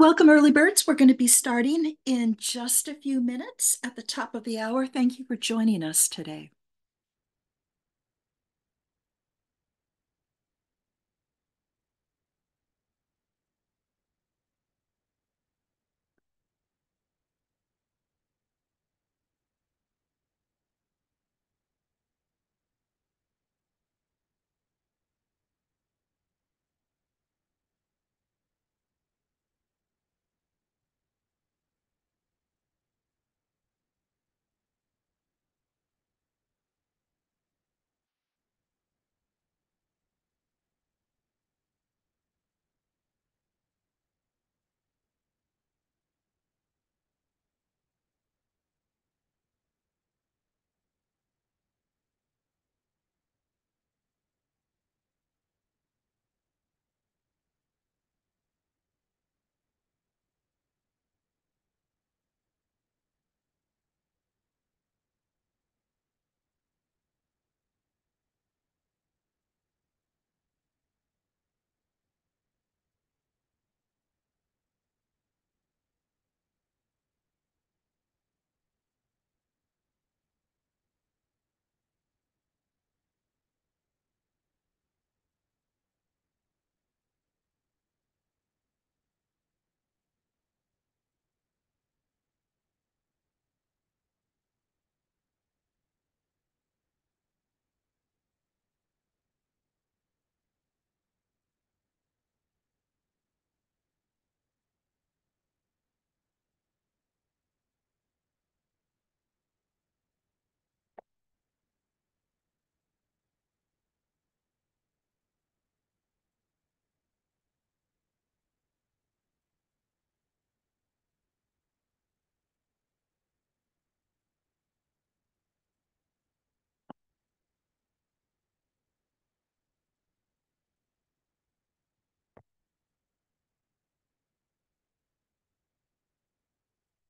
Welcome, early birds. We're going to be starting in just a few minutes at the top of the hour. Thank you for joining us today.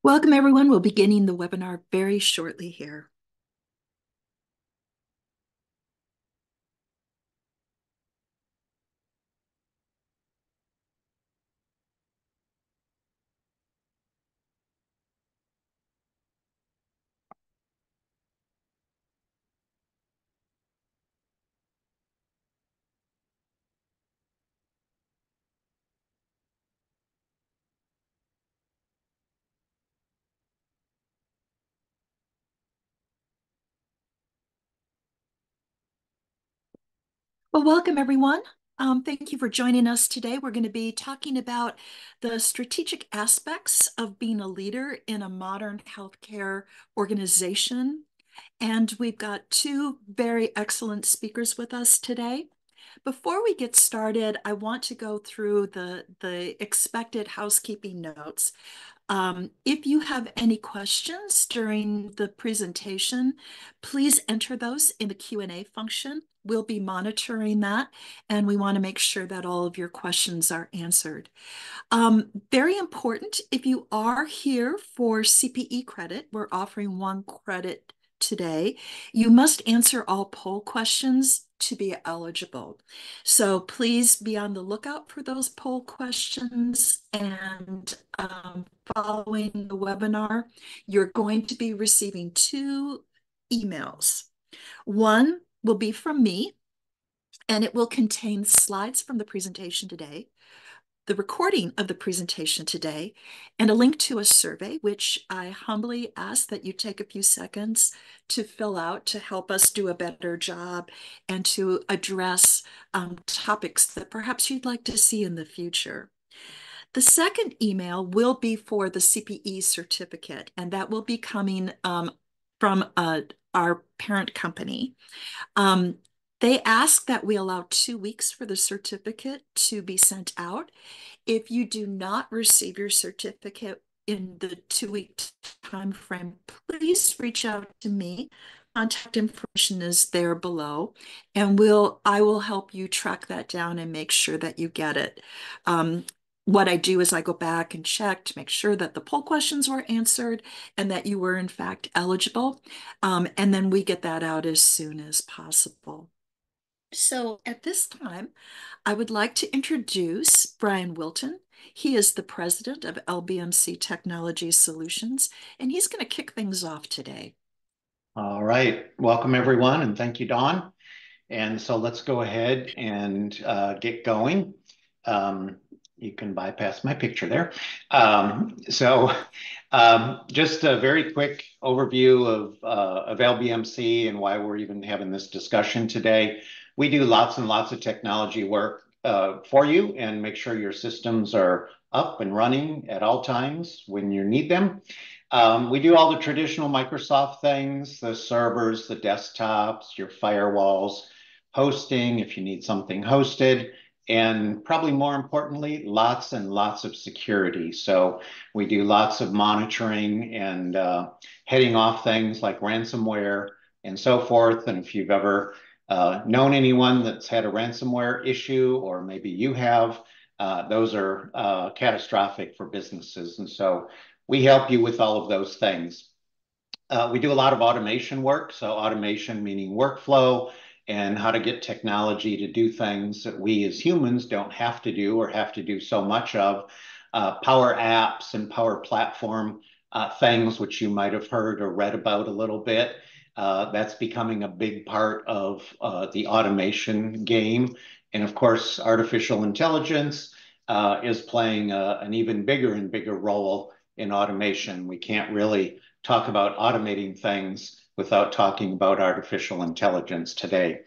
Welcome, everyone. We'll be beginning the webinar very shortly here. Well, welcome everyone. Um, thank you for joining us today. We're going to be talking about the strategic aspects of being a leader in a modern healthcare organization. And we've got two very excellent speakers with us today. Before we get started, I want to go through the, the expected housekeeping notes. Um, if you have any questions during the presentation, please enter those in the Q&A function. We'll be monitoring that, and we want to make sure that all of your questions are answered. Um, very important, if you are here for CPE credit, we're offering one credit today. You must answer all poll questions to be eligible. So please be on the lookout for those poll questions and um, following the webinar, you're going to be receiving two emails. One will be from me, and it will contain slides from the presentation today, the recording of the presentation today, and a link to a survey, which I humbly ask that you take a few seconds to fill out to help us do a better job and to address um, topics that perhaps you'd like to see in the future. The second email will be for the CPE certificate, and that will be coming um, from uh, our parent company. Um, they ask that we allow two weeks for the certificate to be sent out. If you do not receive your certificate in the two-week time frame, please reach out to me. Contact information is there below, and we'll I will help you track that down and make sure that you get it. Um, what I do is I go back and check to make sure that the poll questions were answered and that you were in fact eligible. Um, and then we get that out as soon as possible. So at this time, I would like to introduce Brian Wilton. He is the president of LBMC Technology Solutions, and he's going to kick things off today. All right. Welcome, everyone, and thank you, Dawn. And so let's go ahead and uh, get going. Um, you can bypass my picture there. Um, so um, just a very quick overview of, uh, of LBMC and why we're even having this discussion today. We do lots and lots of technology work uh, for you and make sure your systems are up and running at all times when you need them. Um, we do all the traditional Microsoft things, the servers, the desktops, your firewalls, hosting if you need something hosted, and probably more importantly, lots and lots of security. So we do lots of monitoring and uh, heading off things like ransomware and so forth. And if you've ever uh, known anyone that's had a ransomware issue, or maybe you have, uh, those are uh, catastrophic for businesses. And so we help you with all of those things. Uh, we do a lot of automation work. So automation meaning workflow, and how to get technology to do things that we as humans don't have to do or have to do so much of. Uh, power apps and power platform uh, things, which you might have heard or read about a little bit. Uh, that's becoming a big part of uh, the automation game. And of course, artificial intelligence uh, is playing a, an even bigger and bigger role in automation. We can't really talk about automating things without talking about artificial intelligence today.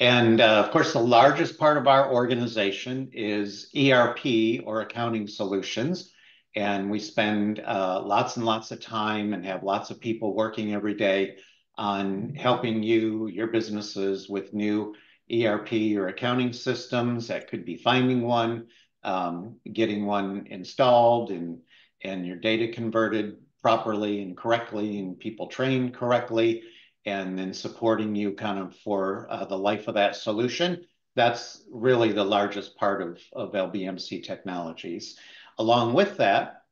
And uh, of course, the largest part of our organization is ERP or accounting solutions. And we spend uh, lots and lots of time and have lots of people working every day on helping you, your businesses with new ERP or accounting systems. That could be finding one, um, getting one installed and, and your data converted properly and correctly and people trained correctly and then supporting you kind of for uh, the life of that solution. That's really the largest part of, of LBMC Technologies. Along with that,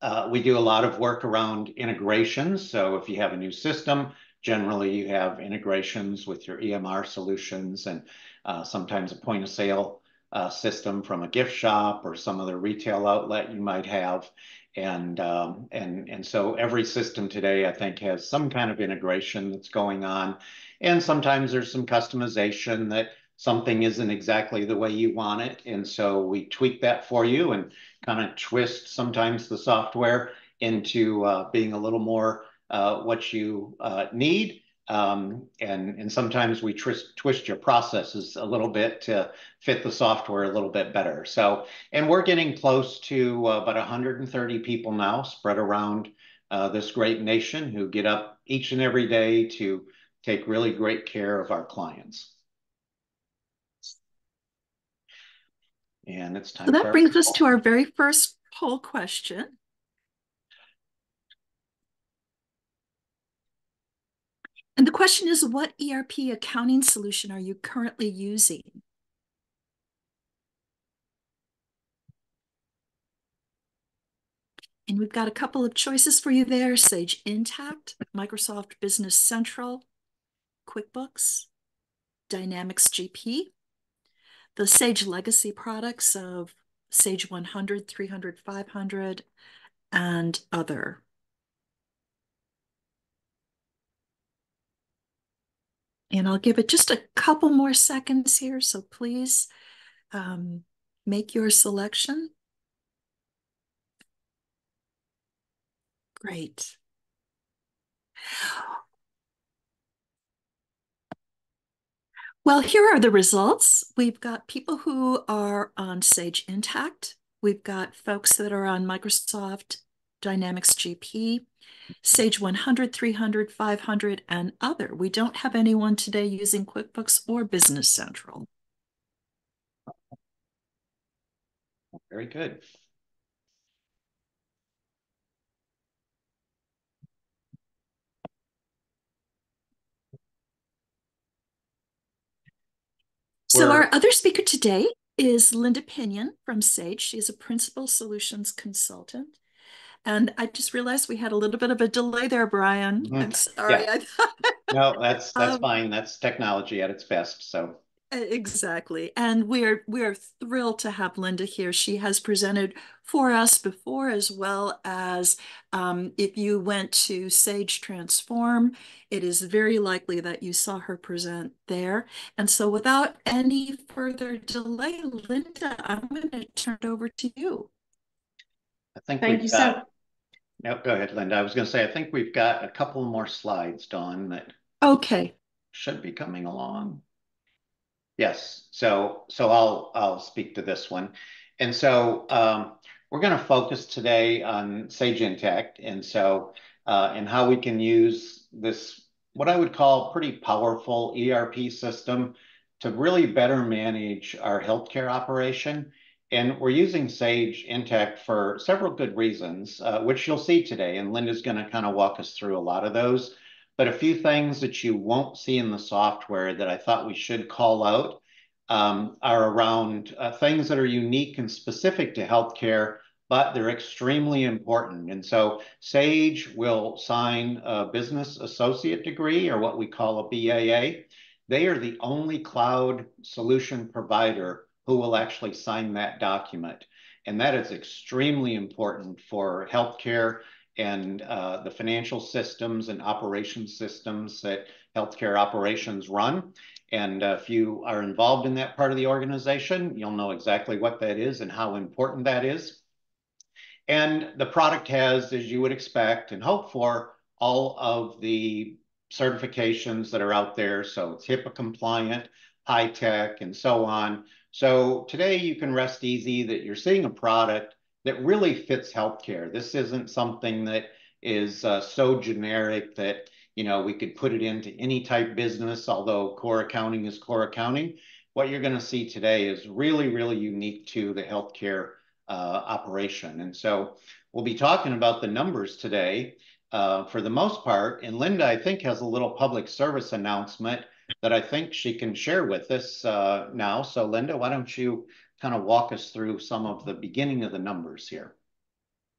uh, we do a lot of work around integrations. So if you have a new system, generally you have integrations with your EMR solutions and uh, sometimes a point of sale uh, system from a gift shop or some other retail outlet you might have. And, um, and, and so every system today, I think, has some kind of integration that's going on. And sometimes there's some customization that something isn't exactly the way you want it. And so we tweak that for you and kind of twist sometimes the software into uh, being a little more uh, what you uh, need. Um, and, and sometimes we twist, twist your processes a little bit to fit the software a little bit better. So, and we're getting close to uh, about 130 people now spread around uh, this great nation who get up each and every day to take really great care of our clients. And it's time. So that brings us to our very first poll question. And the question is, what ERP accounting solution are you currently using? And we've got a couple of choices for you there, Sage Intacct, Microsoft Business Central, QuickBooks, Dynamics GP, the Sage legacy products of Sage 100, 300, 500, and other. And I'll give it just a couple more seconds here. So please um, make your selection. Great. Well, here are the results. We've got people who are on Sage Intacct. We've got folks that are on Microsoft Dynamics GP. Sage 100, 300, 500, and other. We don't have anyone today using QuickBooks or Business Central. Very good. So our other speaker today is Linda Pinion from Sage. She is a principal solutions consultant. And I just realized we had a little bit of a delay there, Brian. Mm-hmm. I'm sorry. Yeah. no, that's that's um, fine. That's technology at its best. So Exactly. And we're we're thrilled to have Linda here. She has presented for us before, as well as um, if you went to Sage Transform, it is very likely that you saw her present there. And so without any further delay, Linda, I'm going to turn it over to you. I think Thank you got, so no, go ahead, Linda. I was going to say, I think we've got a couple more slides, Dawn, that okay should be coming along. Yes. So so I'll I'll speak to this one. And so um, we're going to focus today on Sage Intacct, and so uh, and how we can use this what I would call pretty powerful ERP system to really better manage our healthcare operation. And we're using Sage Intacct for several good reasons, uh, which you'll see today. And Linda's going to kind of walk us through a lot of those. But a few things that you won't see in the software that I thought we should call out um, are around uh, things that are unique and specific to healthcare, but they're extremely important. And so Sage will sign a business associate agreement or what we call a BAA. They are the only cloud solution provider who will actually sign that document. And that is extremely important for healthcare and uh, the financial systems and operation systems that healthcare operations run. And uh, if you are involved in that part of the organization, you'll know exactly what that is and how important that is. And the product has, as you would expect and hope for, all of the certifications that are out there. So it's HIPAA compliant, HITECH, and so on. So today you can rest easy that you're seeing a product that really fits healthcare. This isn't something that is uh, so generic that you know we could put it into any type business. Although core accounting is core accounting, what you're going to see today is really, really unique to the healthcare uh, operation. And so we'll be talking about the numbers today uh, for the most part. And Linda, I think, has a little public service announcement that I think she can share with us uh, now. So, Linda, why don't you kind of walk us through some of the beginning of the numbers here.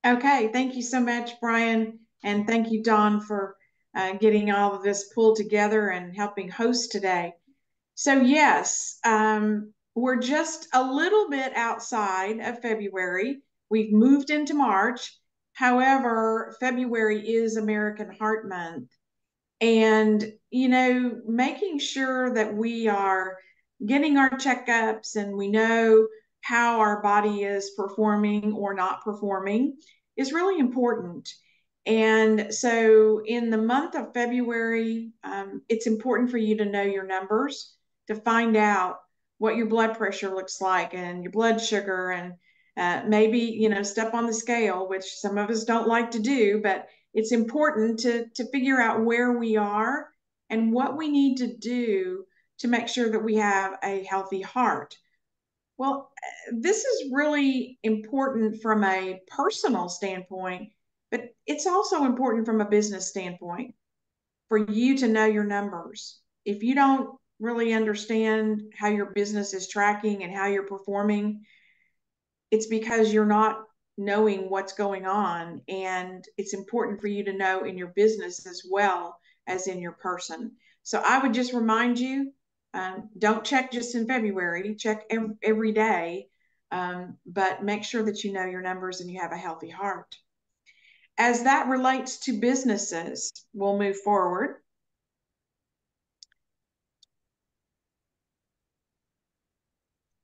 Okay, thank you so much, Brian. And thank you, Dawn, for uh, getting all of this pulled together and helping host today. So, yes, um, we're just a little bit outside of February. We've moved into March. However, February is American Heart Month. And, you know, making sure that we are getting our checkups and we know how our body is performing or not performing is really important. And so, in the month of February, um, it's important for you to know your numbers to find out what your blood pressure looks like and your blood sugar, and uh, maybe you know step on the scale, which some of us don't like to do, but it's important to to figure out where we are and what we need to do to make sure that we have a healthy heart. Well, this is really important from a personal standpoint, but it's also important from a business standpoint for you to know your numbers. If you don't really understand how your business is tracking and how you're performing, it's because you're not knowing what's going on. And it's important for you to know in your business as well as in your person. So I would just remind you um, don't check just in February, check every, every day, um, but make sure that you know your numbers and you have a healthy heart. As that relates to businesses, we'll move forward.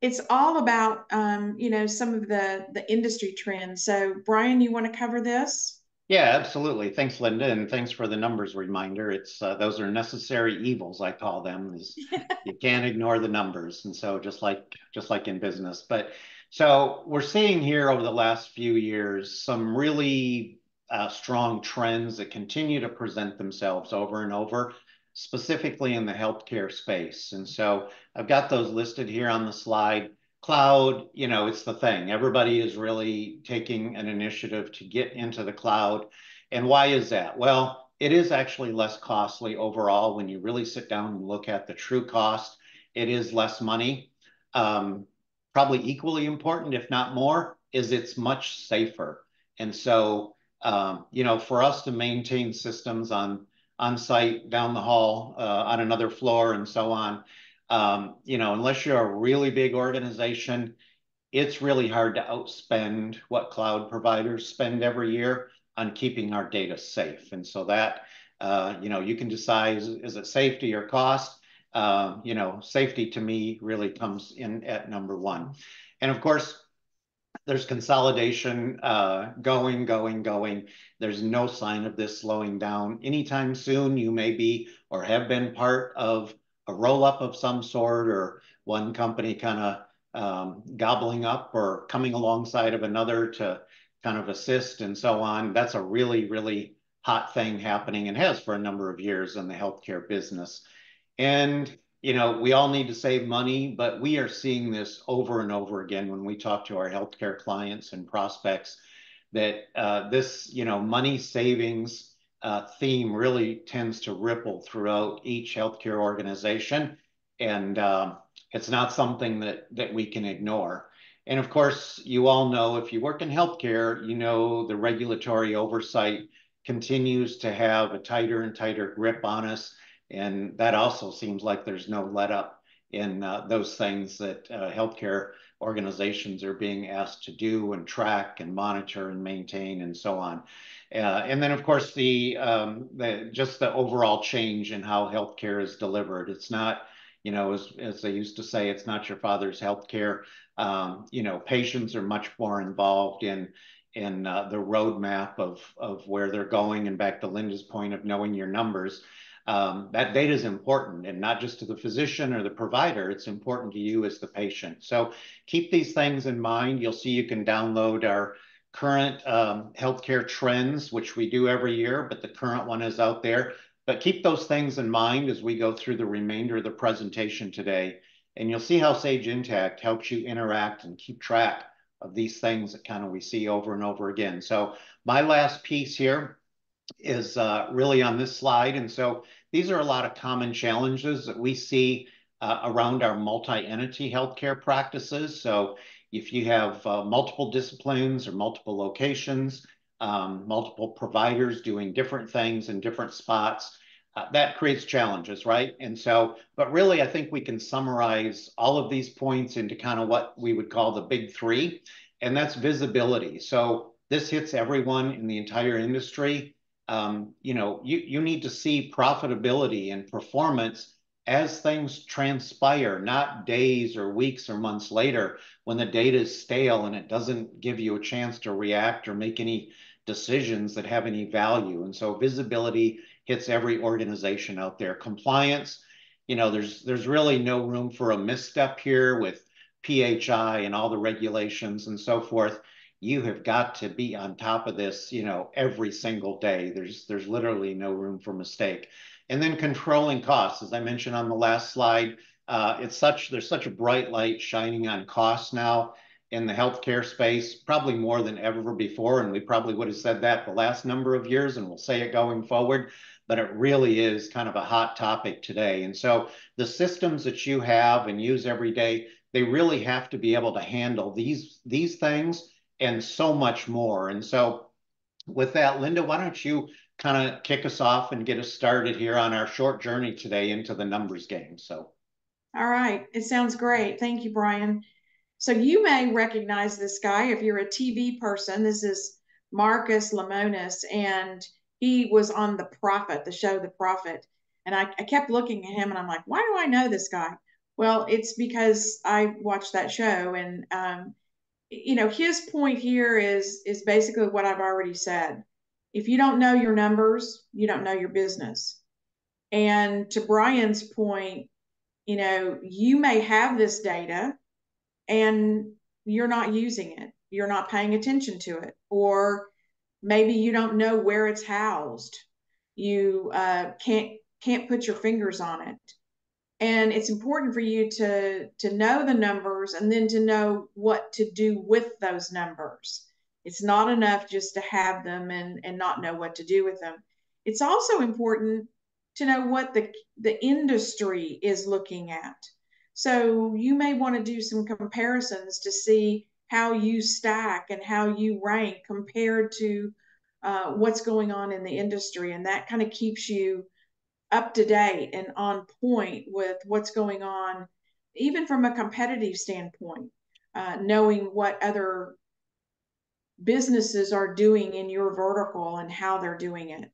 It's all about, um, you know, some of the, the industry trends. So Brian, you want to cover this? Yeah, absolutely. Thanks, Linda, and thanks for the numbers reminder. It's uh, those are necessary evils, I call them. Is you can't ignore the numbers, and so just like just like in business. But so we're seeing here over the last few years some really uh, strong trends that continue to present themselves over and over, specifically in the healthcare space. And so I've got those listed here on the slide cloud, you know, it's the thing. Everybody is really taking an initiative to get into the cloud. And why is that? Well, it is actually less costly overall when you really sit down and look at the true cost. It is less money. Um, probably equally important, if not more, is it's much safer. And so, um, you know, for us to maintain systems on on site, down the hall, uh, on another floor, and so on, Um, you know, unless you're a really big organization, it's really hard to outspend what cloud providers spend every year on keeping our data safe. And so that, uh, you know, you can decide, is, it safety or cost? Uh, you know, safety to me really comes in at number one. And of course, there's consolidation uh, going, going, going. There's no sign of this slowing down anytime soon. You may be or have been part of a roll up of some sort or one company kind of um, gobbling up or coming alongside of another to kind of assist and so on. That's a really, really hot thing happening and has for a number of years in the healthcare business. And, you know, we all need to save money, but we are seeing this over and over again when we talk to our healthcare clients and prospects that uh, this, you know, money savings uh, theme really tends to ripple throughout each healthcare organization. And uh, it's not something that, that we can ignore. And of course, you all know if you work in healthcare, you know the regulatory oversight continues to have a tighter and tighter grip on us. And that also seems like there's no let up in uh, those things that uh, healthcare organizations are being asked to do and track and monitor and maintain and so on. Uh, and then, of course, the, um, the just the overall change in how healthcare is delivered. It's not, you know, as, as they used to say, it's not your father's healthcare. Um, you know, patients are much more involved in in uh, the roadmap of of where they're going. And back to Linda's point of knowing your numbers, um, that data is important, and not just to the physician or the provider. It's important to you as the patient. So keep these things in mind. You'll see you can download our current um, healthcare trends, which we do every year, but the current one is out there. But keep those things in mind as we go through the remainder of the presentation today and you'll see how Sage Intacct helps you interact and keep track of these things that kind of we see over and over again. So my last piece here is uh, really on this slide. And so these are a lot of common challenges that we see uh, around our multi-entity healthcare practices. So if you have uh, multiple disciplines or multiple locations, um, multiple providers doing different things in different spots, uh, that creates challenges, right? And so, but really, I think we can summarize all of these points into kind of what we would call the big three, and that's visibility. So this hits everyone in the entire industry. Um, you know, you, you need to see profitability and performance as things transpire, not days or weeks or months later when the data is stale and it doesn't give you a chance to react or make any decisions that have any value. And so visibility hits every organization out there. Compliance, you know, there's there's really no room for a misstep here with PHI and all the regulations and so forth. You have got to be on top of this, you know, every single day. There's there's literally no room for mistake. And then controlling costs, as I mentioned on the last slide, uh, it's such there's such a bright light shining on costs now in the healthcare space, probably more than ever before. And we probably would have said that the last number of years, and we'll say it going forward but it really is kind of a hot topic today. And so the systems that you have and use every day, they really have to be able to handle these, these things and so much more. And so with that, Linda, why don't you kind of kick us off and get us started here on our short journey today into the numbers game. So. All right. It sounds great. Thank you, Brian. So you may recognize this guy if you're a TV person. This is Marcus Lemonis, and he was on The Profit, the show The Profit. And I, I kept looking at him and I'm like, why do I know this guy? Well, it's because I watched that show and um, you know, his point here is is basically what I've already said. If you don't know your numbers, you don't know your business. And to Brian's point, you know, you may have this data and you're not using it. You're not paying attention to it or maybe you don't know where it's housed you uh, can't can't put your fingers on it and it's important for you to to know the numbers and then to know what to do with those numbers. It's not enough just to have them and and not know what to do with them. It's also important to know what the the industry is looking at. So you may want to do some comparisons to see how you stack and how you rank compared to uh, what's going on in the industry. And that kind of keeps you up to date and on point with what's going on, even from a competitive standpoint, uh, knowing what other businesses are doing in your vertical and how they're doing it.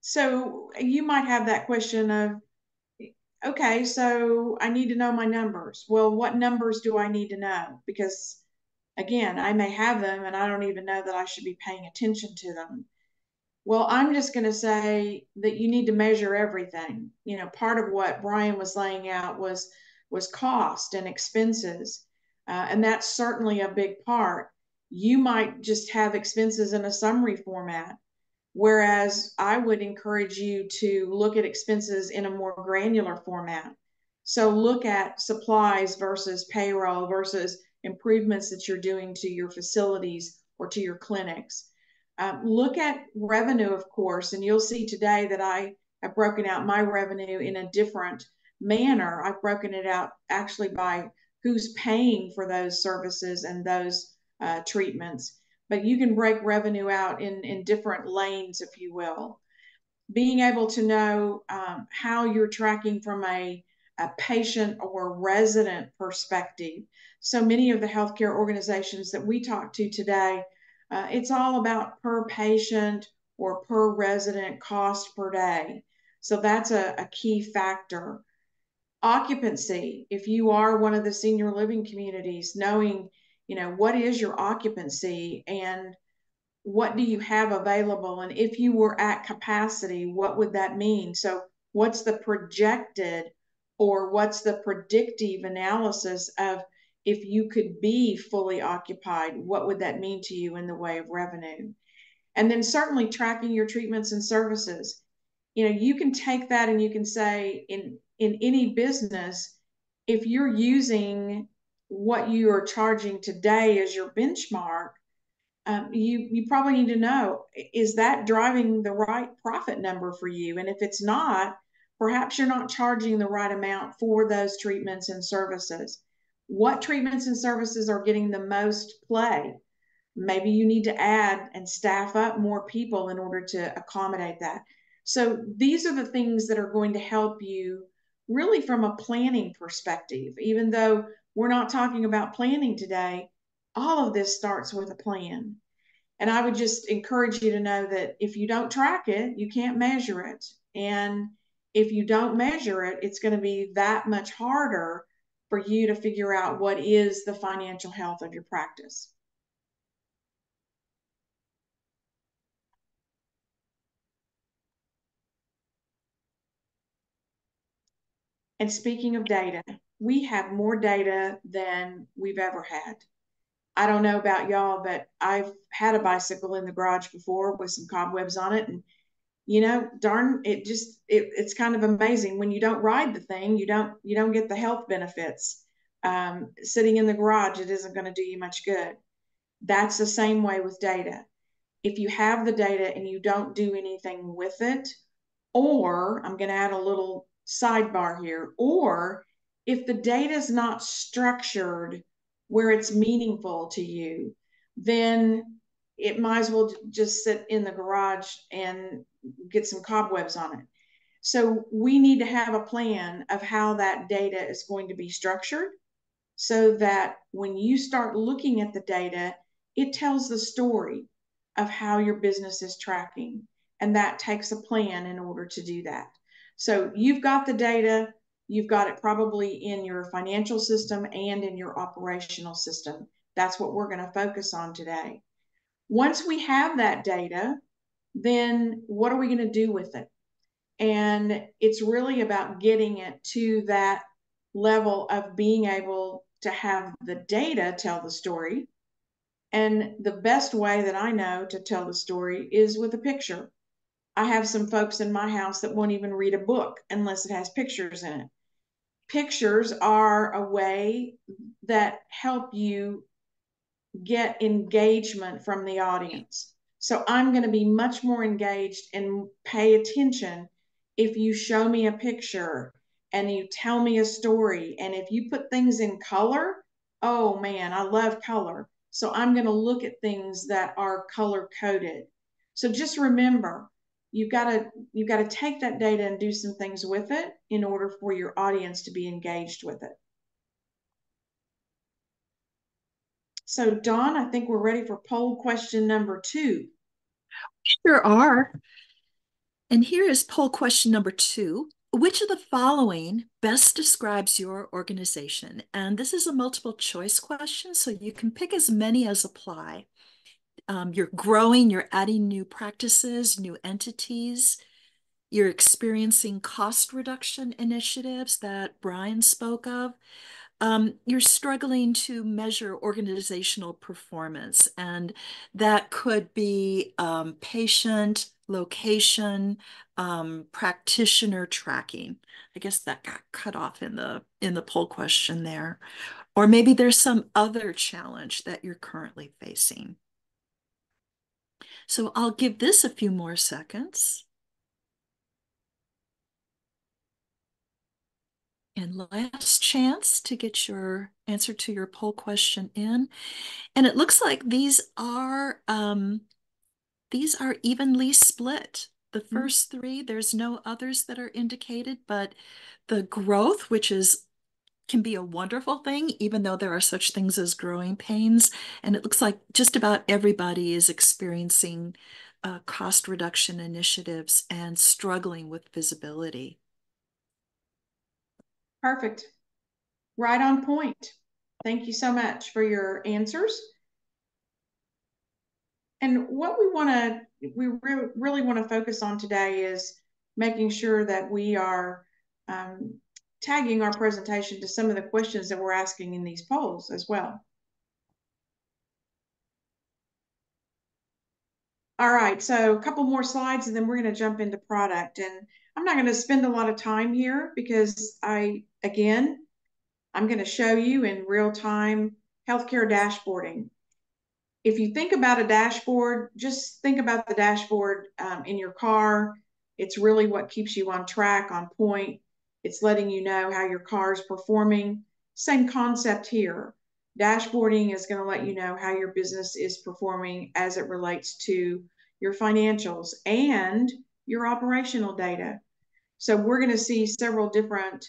So you might have that question of, okay, so I need to know my numbers. Well, what numbers do I need to know? Because again, I may have them and I don't even know that I should be paying attention to them. Well, I'm just going to say that you need to measure everything. You know, part of what Brian was laying out was was cost and expenses, uh, and that's certainly a big part. You might just have expenses in a summary format, Whereas I would encourage you to look at expenses in a more granular format. So look at supplies versus payroll versus improvements that you're doing to your facilities or to your clinics. Um, look at revenue, of course, and you'll see today that I have broken out my revenue in a different manner. I've broken it out actually by who's paying for those services and those uh, treatments but you can break revenue out in, in different lanes, if you will. Being able to know um, how you're tracking from a, a patient or resident perspective. So many of the healthcare organizations that we talk to today, uh, it's all about per patient or per resident cost per day. So that's a, a key factor. Occupancy, if you are one of the senior living communities, knowing you know what is your occupancy and what do you have available and if you were at capacity what would that mean so what's the projected or what's the predictive analysis of if you could be fully occupied what would that mean to you in the way of revenue? And then certainly tracking your treatments and services. You know you can take that and you can say in in any business if you're using what you are charging today as your benchmark, um, you you probably need to know is that driving the right profit number for you, and if it's not, perhaps you're not charging the right amount for those treatments and services. What treatments and services are getting the most play? Maybe you need to add and staff up more people in order to accommodate that. So these are the things that are going to help you really from a planning perspective, even though we're not talking about planning today. All of this starts with a plan. And I would just encourage you to know that if you don't track it, you can't measure it. And if you don't measure it, it's going to be that much harder for you to figure out what is the financial health of your practice. And speaking of data, we have more data than we've ever had. I don't know about y'all, but I've had a bicycle in the garage before with some cobwebs on it. And, you know, darn, it just, it, it's kind of amazing when you don't ride the thing, you don't, you don't get the health benefits. Um, sitting in the garage, it isn't going to do you much good. That's the same way with data. If you have the data and you don't do anything with it, or I'm going to add a little sidebar here, or if the data is not structured where it's meaningful to you, then it might as well just sit in the garage and get some cobwebs on it. So we need to have a plan of how that data is going to be structured so that when you start looking at the data, it tells the story of how your business is tracking. And that takes a plan in order to do that. So you've got the data, You've got it probably in your financial system and in your operational system. That's what we're going to focus on today. Once we have that data, then what are we going to do with it? And it's really about getting it to that level of being able to have the data tell the story. And the best way that I know to tell the story is with a picture. I have some folks in my house that won't even read a book unless it has pictures in it pictures are a way that help you get engagement from the audience. So I'm going to be much more engaged and pay attention if you show me a picture and you tell me a story. And if you put things in color, oh man, I love color. So I'm going to look at things that are color coded. So just remember, you've got to you've got to take that data and do some things with it in order for your audience to be engaged with it. So Dawn, I think we're ready for poll question number two. Sure are. And here is poll question number two. Which of the following best describes your organization? And this is a multiple choice question, so you can pick as many as apply. Um, you're growing, you're adding new practices, new entities, you're experiencing cost reduction initiatives that Brian spoke of. Um, you're struggling to measure organizational performance, and that could be um, patient, location, um, practitioner tracking. I guess that got cut off in the in the poll question there. Or maybe there's some other challenge that you're currently facing. So I'll give this a few more seconds. And last chance to get your answer to your poll question in. And it looks like these are um, these are evenly split. The mm-hmm. first three, there's no others that are indicated, but the growth, which is can be a wonderful thing, even though there are such things as growing pains. And it looks like just about everybody is experiencing uh, cost reduction initiatives and struggling with visibility. Perfect. Right on point. Thank you so much for your answers. And what we want to, we re really want to focus on today is making sure that we are um, tagging our presentation to some of the questions that we're asking in these polls as well. All right, so a couple more slides and then we're going to jump into product. And I'm not going to spend a lot of time here because I, again, I'm going to show you in real time healthcare dashboarding if you think about a dashboard, just think about the dashboard um, in your car. It's really what keeps you on track, on point. It's letting you know how your car is performing. Same concept here. Dashboarding is going to let you know how your business is performing as it relates to your financials and your operational data. So we're going to see several different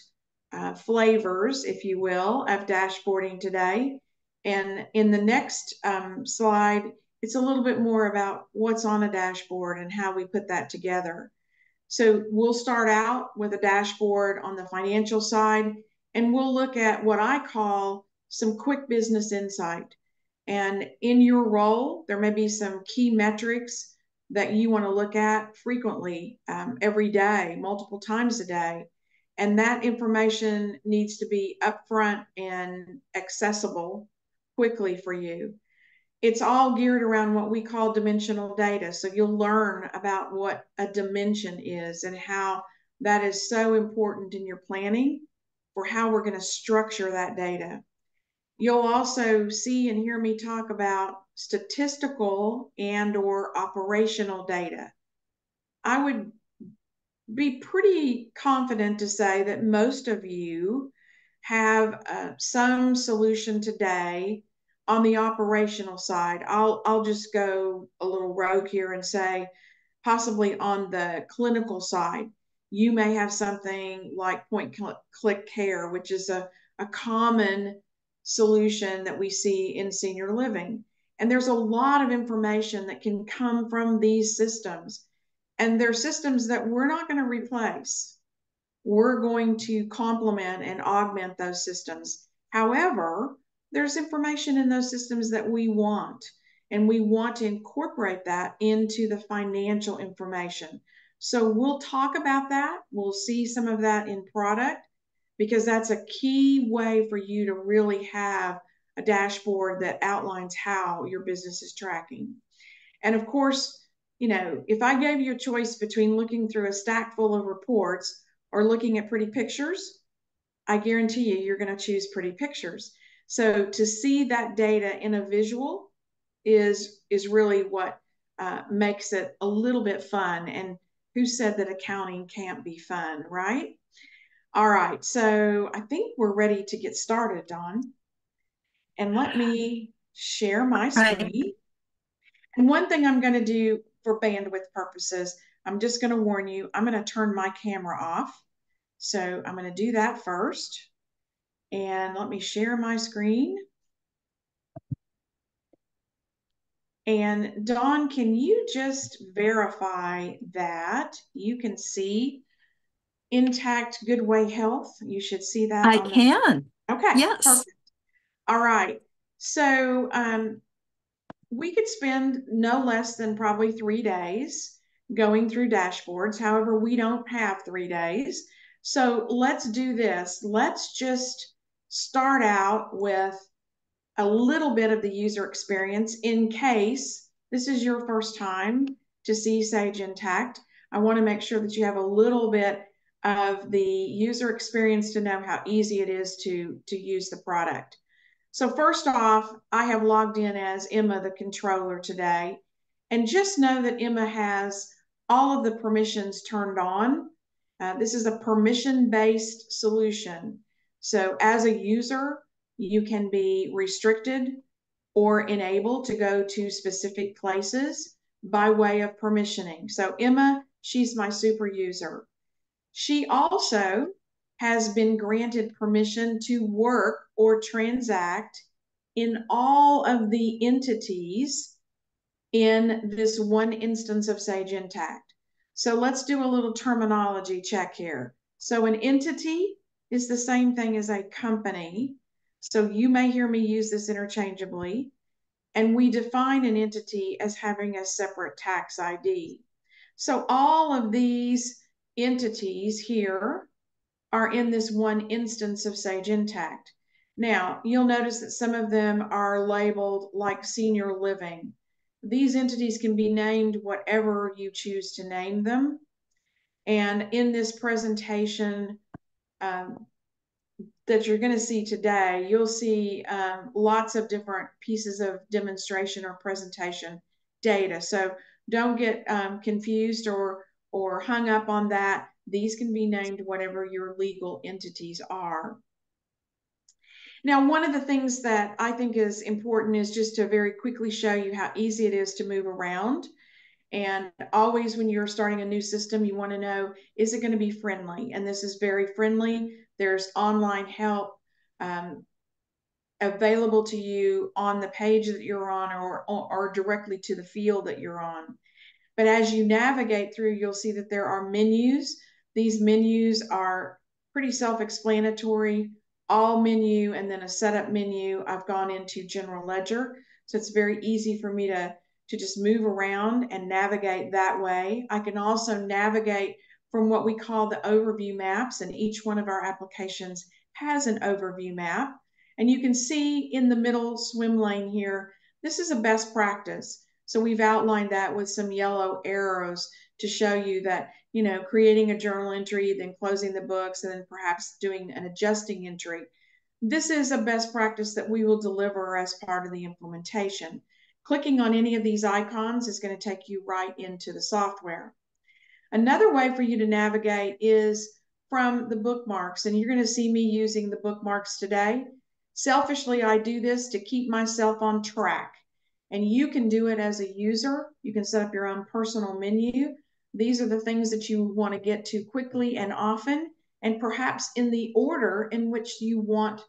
uh, flavors, if you will, of dashboarding today. And in the next um, slide, it's a little bit more about what's on a dashboard and how we put that together. So we'll start out with a dashboard on the financial side, and we'll look at what I call some quick business insight. And in your role, there may be some key metrics that you want to look at frequently, um, every day, multiple times a day. And that information needs to be upfront and accessible quickly for you. It's all geared around what we call dimensional data. So you'll learn about what a dimension is and how that is so important in your planning for how we're going to structure that data. You'll also see and hear me talk about statistical and or operational data. I would be pretty confident to say that most of you have uh, some solution today on the operational side. I'll I'll just go a little rogue here and say possibly on the clinical side, you may have something like point click care, which is a, a common solution that we see in senior living. And there's a lot of information that can come from these systems. And they're systems that we're not going to replace we're going to complement and augment those systems. However, there's information in those systems that we want, and we want to incorporate that into the financial information. So we'll talk about that. We'll see some of that in product because that's a key way for you to really have a dashboard that outlines how your business is tracking. And of course, you know, if I gave you a choice between looking through a stack full of reports or looking at pretty pictures, I guarantee you, you're going to choose pretty pictures. So to see that data in a visual is is really what uh, makes it a little bit fun. And who said that accounting can't be fun, right? All right, so I think we're ready to get started, Dawn. And let me share my screen. Right. And one thing I'm going to do for bandwidth purposes, I'm just going to warn you, I'm going to turn my camera off. So I'm going to do that first. And let me share my screen. And Dawn, can you just verify that you can see Intacct Goodway Health? You should see that. I can. The... Okay. Yes. Perfect. All right. So um, we could spend no less than probably three days going through dashboards. However, we don't have three days. So let's do this. Let's just start out with a little bit of the user experience in case this is your first time to see Sage Intacct. I want to make sure that you have a little bit of the user experience to know how easy it is to, to use the product. So first off, I have logged in as Emma, the controller today. And just know that Emma has all of the permissions turned on. Uh, this is a permission-based solution. So as a user, you can be restricted or enabled to go to specific places by way of permissioning. So Emma, she's my super user. She also has been granted permission to work or transact in all of the entities in this one instance of Sage Intacct. So let's do a little terminology check here. So an entity is the same thing as a company. So you may hear me use this interchangeably. And we define an entity as having a separate tax ID. So all of these entities here are in this one instance of Sage Intacct. Now, you'll notice that some of them are labeled like senior living. These entities can be named whatever you choose to name them. And in this presentation um, that you're going to see today, you'll see um, lots of different pieces of demonstration or presentation data. So don't get um, confused or, or hung up on that. These can be named whatever your legal entities are. Now, one of the things that I think is important is just to very quickly show you how easy it is to move around. And always when you're starting a new system, you want to know, is it going to be friendly? And this is very friendly. There's online help um, available to you on the page that you're on or, or directly to the field that you're on. But as you navigate through, you'll see that there are menus these menus are pretty self-explanatory. All menu and then a setup menu. I've gone into general ledger. So it's very easy for me to, to just move around and navigate that way. I can also navigate from what we call the overview maps and each one of our applications has an overview map. And you can see in the middle swim lane here, this is a best practice. So we've outlined that with some yellow arrows to show you that you know, creating a journal entry, then closing the books, and then perhaps doing an adjusting entry. This is a best practice that we will deliver as part of the implementation. Clicking on any of these icons is going to take you right into the software. Another way for you to navigate is from the bookmarks, and you're going to see me using the bookmarks today. Selfishly, I do this to keep myself on track. And you can do it as a user. You can set up your own personal menu these are the things that you want to get to quickly and often, and perhaps in the order in which you want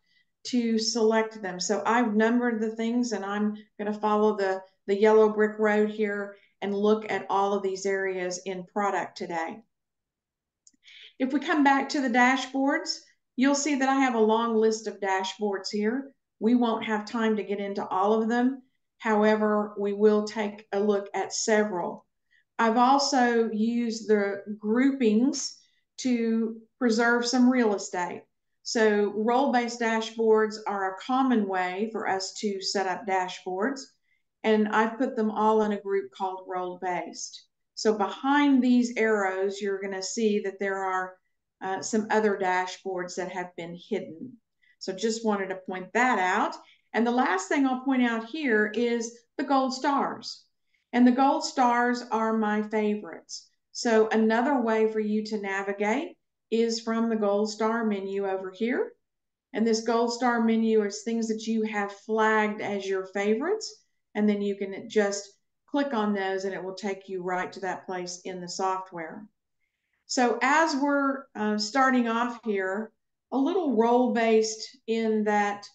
to select them. So I've numbered the things and I'm going to follow the, the yellow brick road here and look at all of these areas in product today. If we come back to the dashboards, you'll see that I have a long list of dashboards here. We won't have time to get into all of them. However, we will take a look at several. I've also used the groupings to preserve some real estate. So role-based dashboards are a common way for us to set up dashboards. And I've put them all in a group called role-based. So behind these arrows, you're going to see that there are uh, some other dashboards that have been hidden. So just wanted to point that out. And the last thing I'll point out here is the gold stars. And the gold stars are my favorites. So another way for you to navigate is from the gold star menu over here. And this gold star menu is things that you have flagged as your favorites. And then you can just click on those and it will take you right to that place in the software. So as we're uh, starting off here, a little role based in that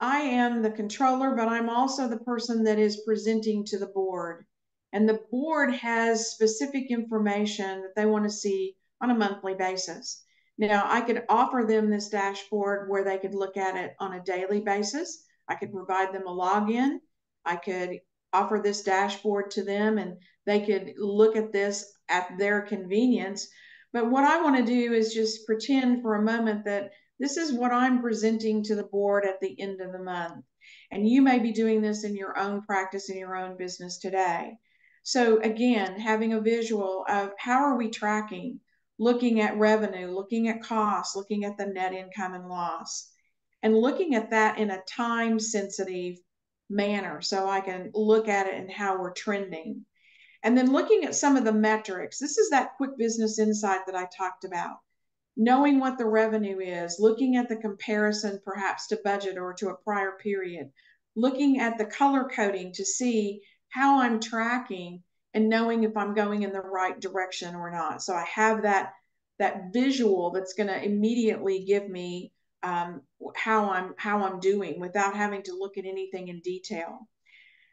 I am the controller, but I'm also the person that is presenting to the board. And the board has specific information that they want to see on a monthly basis. Now, I could offer them this dashboard where they could look at it on a daily basis. I could provide them a login. I could offer this dashboard to them and they could look at this at their convenience. But what I want to do is just pretend for a moment that this is what I'm presenting to the board at the end of the month. And you may be doing this in your own practice in your own business today. So again, having a visual of how are we tracking, looking at revenue, looking at costs, looking at the net income and loss, and looking at that in a time sensitive manner so I can look at it and how we're trending. And then looking at some of the metrics. This is that quick business insight that I talked about. Knowing what the revenue is, looking at the comparison perhaps to budget or to a prior period, looking at the color coding to see how I'm tracking and knowing if I'm going in the right direction or not. So I have that that visual that's going to immediately give me um, how I'm how I'm doing without having to look at anything in detail.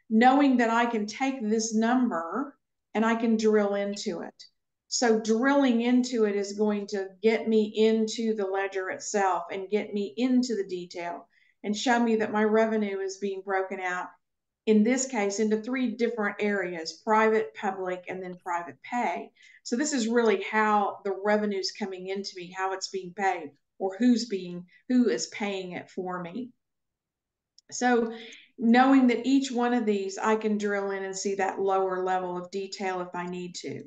Knowing that I can take this number and I can drill into it. So drilling into it is going to get me into the ledger itself and get me into the detail and show me that my revenue is being broken out in this case into three different areas private public and then private pay. So this is really how the revenue's coming into me how it's being paid or who's being who is paying it for me. So knowing that each one of these i can drill in and see that lower level of detail if i need to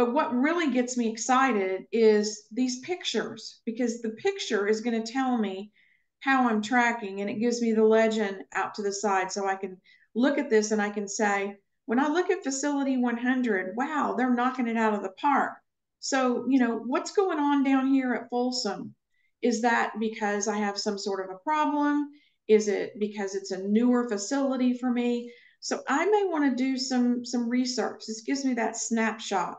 but what really gets me excited is these pictures because the picture is going to tell me how I'm tracking and it gives me the legend out to the side so I can look at this and I can say, when I look at facility 100, wow, they're knocking it out of the park. So, you know, what's going on down here at Folsom? Is that because I have some sort of a problem? Is it because it's a newer facility for me? So I may want to do some some research. This gives me that snapshot.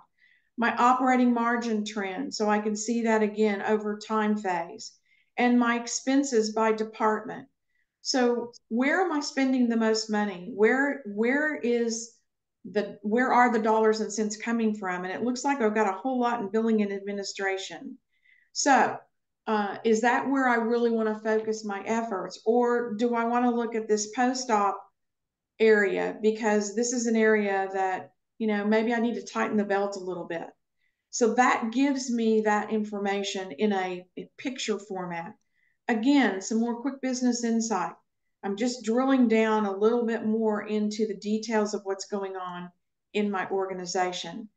My operating margin trend, so I can see that again over time phase and my expenses by department. So where am I spending the most money? Where where is the where are the dollars and cents coming from? And it looks like I've got a whole lot in billing and administration. So uh, is that where I really want to focus my efforts, or do I want to look at this post-op area because this is an area that you know maybe I need to tighten the belt a little bit. So that gives me that information in a, a picture format. Again, some more quick business insight. I'm just drilling down a little bit more into the details of what's going on in my organization.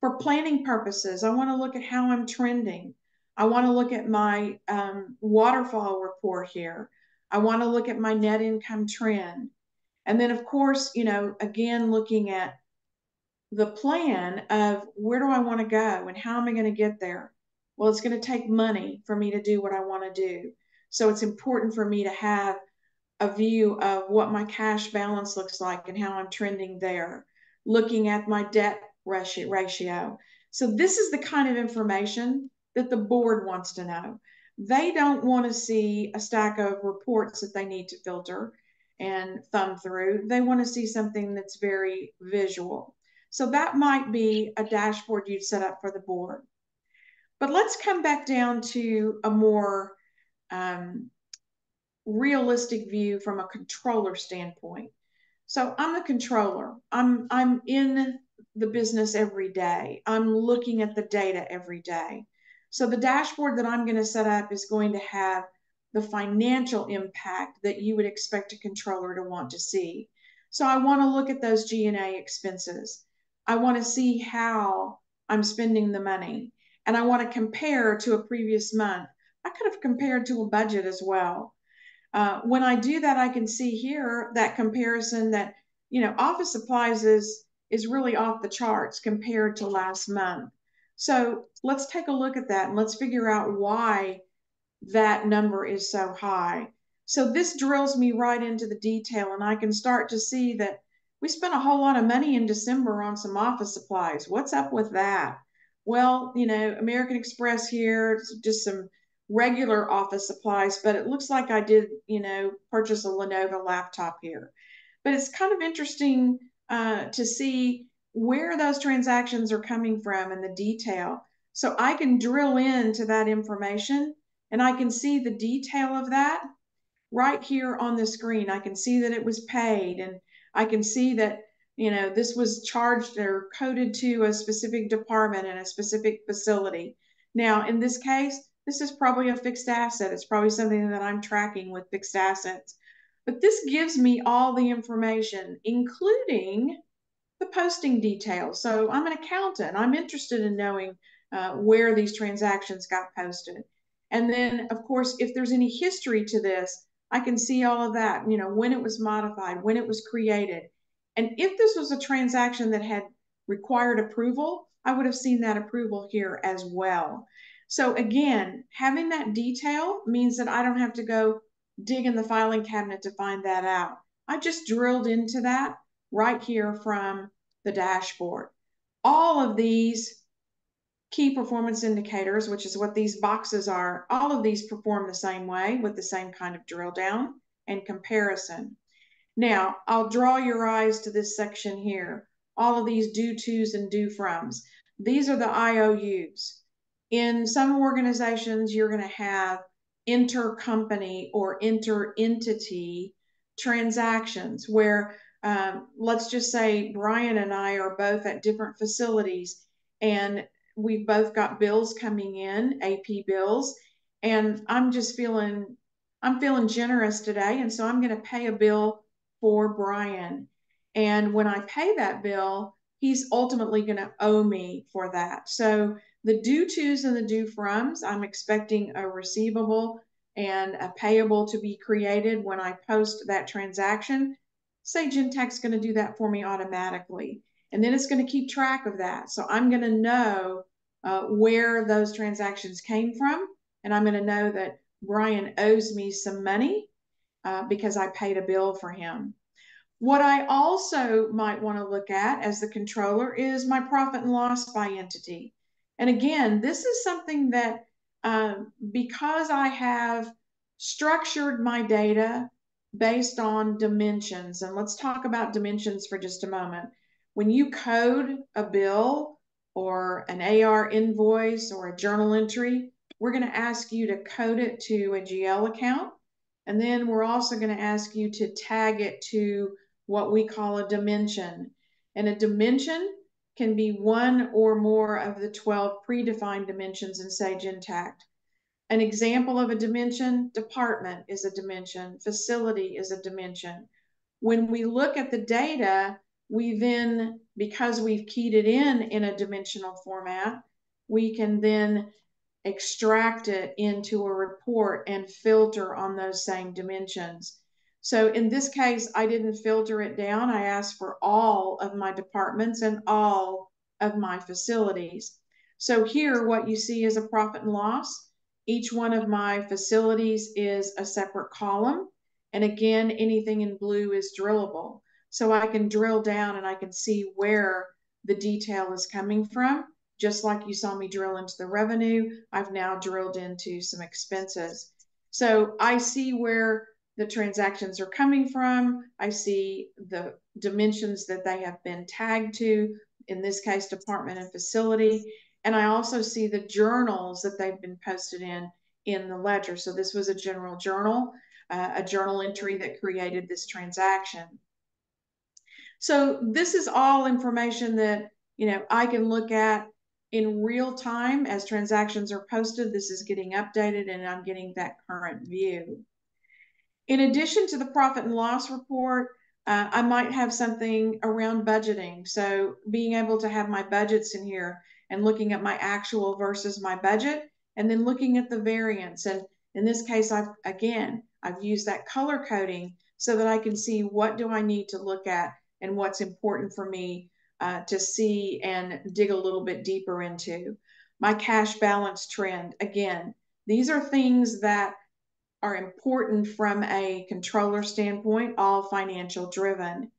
For planning purposes, I want to look at how I'm trending. I want to look at my um, waterfall report here. I want to look at my net income trend. And then, of course, you know, again, looking at the plan of where do I want to go and how am I going to get there? Well, it's going to take money for me to do what I want to do. So it's important for me to have a view of what my cash balance looks like and how I'm trending there, looking at my debt ratio. So this is the kind of information that the board wants to know. They don't want to see a stack of reports that they need to filter and thumb through. They want to see something that's very visual. So that might be a dashboard you'd set up for the board. But let's come back down to a more um, realistic view from a controller standpoint. So I'm the controller. I'm I'm in the business every day. I'm looking at the data every day. So the dashboard that I'm going to set up is going to have the financial impact that you would expect a controller to want to see. So I want to look at those G&A expenses. I want to see how I'm spending the money. And I want to compare to a previous month. I could have compared to a budget as well. Uh, when I do that, I can see here that comparison that, you know, office supplies is, is really off the charts compared to last month. So let's take a look at that and let's figure out why that number is so high. So this drills me right into the detail, and I can start to see that we spent a whole lot of money in December on some office supplies. What's up with that? Well, you know, American Express here, just some regular office supplies, but it looks like I did, you know, purchase a Lenovo laptop here. But it's kind of interesting uh, to see where those transactions are coming from and the detail. So I can drill into that information and I can see the detail of that right here on the screen. I can see that it was paid and I can see that, you know, this was charged or coded to a specific department and a specific facility. Now, in this case, this is probably a fixed asset. It's probably something that I'm tracking with fixed assets. But this gives me all the information, including the posting details. So I'm an accountant. I'm interested in knowing uh, where these transactions got posted. And then, of course, if there's any history to this, I can see all of that, you know, when it was modified, when it was created. And if this was a transaction that had required approval, I would have seen that approval here as well. So again, having that detail means that I don't have to go dig in the filing cabinet to find that out. I just drilled into that right here from the dashboard. All of these key performance indicators, which is what these boxes are, all of these perform the same way with the same kind of drill down and comparison. Now, I'll draw your eyes to this section here. All of these do tos and do froms. These are the IOUs in some organizations, you're going to have intercompany or inter-entity transactions where um, let's just say Brian and I are both at different facilities and we've both got bills coming in, AP bills, and I'm just feeling I'm feeling generous today, and so I'm going to pay a bill for Brian. And when I pay that bill, he's ultimately going to owe me for that. So the due tos and the due froms, I'm expecting a receivable and a payable to be created when I post that transaction. Sage Intacct's going to do that for me automatically. And then it's going to keep track of that. So I'm going to know uh, where those transactions came from. And I'm going to know that Brian owes me some money uh, because I paid a bill for him. What I also might want to look at as the controller is my profit and loss by entity. And again, this is something that um, because I have structured my data based on dimensions, and let's talk about dimensions for just a moment. When you code a bill or an AR invoice or a journal entry, we're going to ask you to code it to a GL account. And then we're also going to ask you to tag it to what we call a dimension. And a dimension can be one or more of the 12 predefined dimensions in Sage Intacct. An example of a dimension, department is a dimension, facility is a dimension. When we look at the data, we then, because we've keyed it in in a dimensional format, we can then extract it into a report and filter on those same dimensions. So in this case, I didn't filter it down. I asked for all of my departments and all of my facilities. So here, what you see is a profit and loss. Each one of my facilities is a separate column. And again, anything in blue is drillable. So I can drill down and I can see where the detail is coming from. Just like you saw me drill into the revenue, I've now drilled into some expenses. So I see where the transactions are coming from. I see the dimensions that they have been tagged to, in this case, department and facility. And I also see the journals that they've been posted in in the ledger. So this was a general journal, uh, a journal entry that created this transaction. So this is all information that, you know, I can look at in real time as transactions are posted. This is getting updated and I'm getting that current view. In addition to the profit and loss report, uh, I might have something around budgeting. So being able to have my budgets in here and looking at my actual versus my budget, and then looking at the variance. And in this case, I've again, I've used that color coding so that I can see what do I need to look at and what's important for me uh, to see and dig a little bit deeper into. My cash balance trend, again, These are things that are important from a controller standpoint, all financial driven.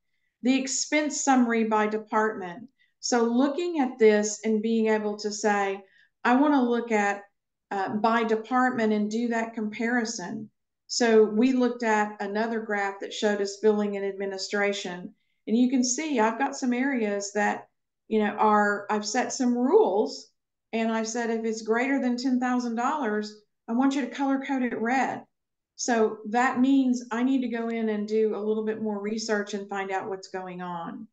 The expense summary by department. So looking at this and being able to say, I want to look at uh, by department and do that comparison. So we looked at another graph that showed us billing and administration. And you can see I've got some areas that, you know, are, I've set some rules and I've said if it's greater than $10,000, I want you to color code it red. So that means I need to go in and do a little bit more research and find out what's going on.